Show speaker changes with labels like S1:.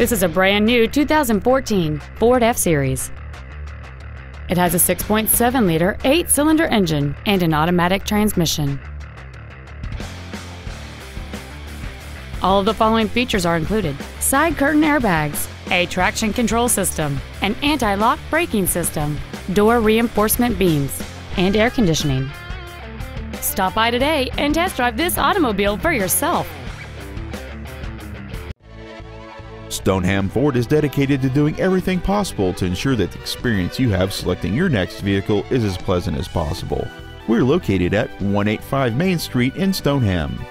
S1: This is a brand new 2014 Ford F-Series. It has a 6.7 liter, 8 cylinder engine and an automatic transmission. All of the following features are included side curtain airbags, a traction control system, an anti lock braking system, door reinforcement beams, and air conditioning. Stop by today and test drive this automobile for yourself.
S2: Stoneham Ford is dedicated to doing everything possible to ensure that the experience you have selecting your next vehicle is as pleasant as possible. We're located at 185 Main Street in Stoneham.